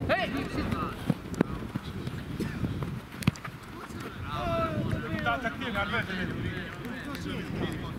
嘿，Tacchino, a me